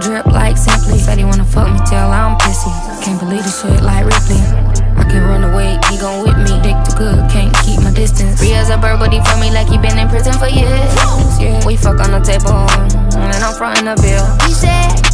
Drip like simply. Said he wanna fuck me till I'm pissy. Can't believe the shit like Ripley. I can run away, he gon' with me. Dick too good, can't keep my distance. Free as a bird, but he for me like he been in prison for years. Yeah, we fuck on the table, and I'm frontin' the bill. He said,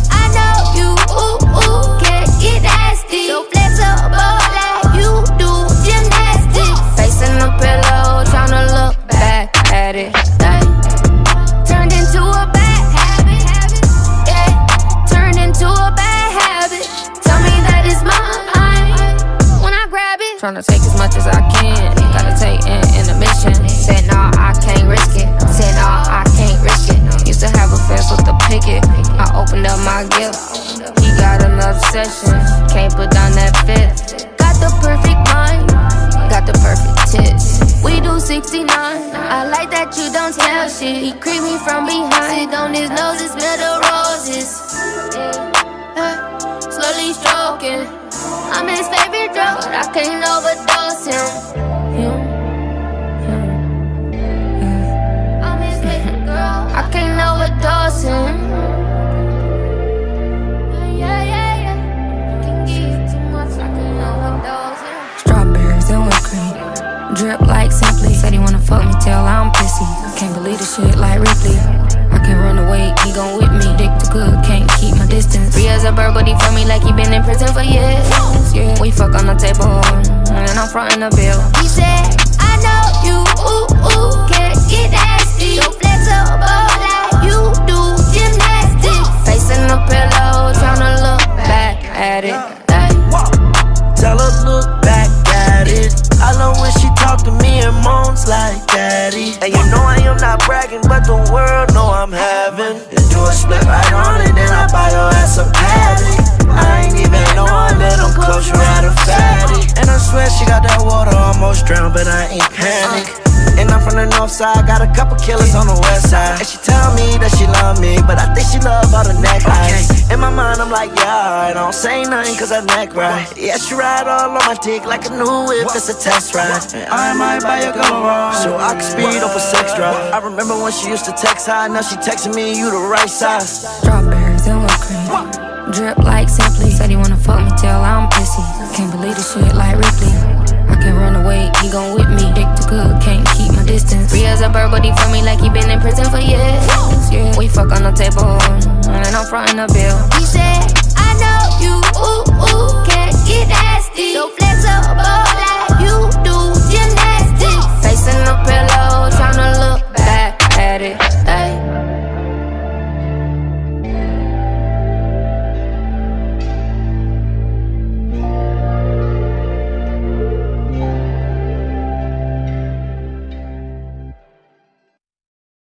it. Tryna take as much as I can. Gotta take in, in the mission. Said, nah, I can't risk it. Said, nah, I can't risk it. Used to have a fence with the picket. I opened up my gift. He got an obsession. Can't put down that fifth. Got the perfect mind. Got the perfect tits. We do 69. I like that you don't tell shit. He creep me from behind. On his nose and smell the roses. Slowly stroking. I'm his favorite drug, I can't overdose him. I can't overdose him. Strawberries and whipped cream. Drip like simply. Said he wanna fuck me till I'm pissy. Can't believe the shit like Ripley. I can run away, a bird, but he for me like he been in prison for years. Yeah, we fuck on the table, and I'm frontin' the bill. He said, I know you, ooh, ooh, can't get nasty. So flexible like you do gymnastics. Facing the pillow, tryna look back at it. Ay. Tell her look back at it. I love when she talk to me and moans like daddy. And you know I am not bragging, but the world know I'm having. And do a split right on it, then I buy almost drowned, but I ain't panic. Uh. And I'm from the north side, got a couple killers on the west side. And she tell me that she love me, but I think she love all the neck necklines. In my mind, I'm like, yeah, I don't say nothing cause I neck right. Yeah, she ride all on my dick like a new whip, it's a test ride. And I might buy a go wrong, so I can speed up a sex drive. I remember when she used to text high, now she texting me, you the right size. Strawberries and whipped cream. Drip like simply. he gon' whip me. Dick the good, can't keep my distance. Ria's a bird, but he for me like he been in prison for years. Yeah. We fuck on the table, and I'm frontin' the bill. He said, I know you, ooh, ooh, can't get nasty. So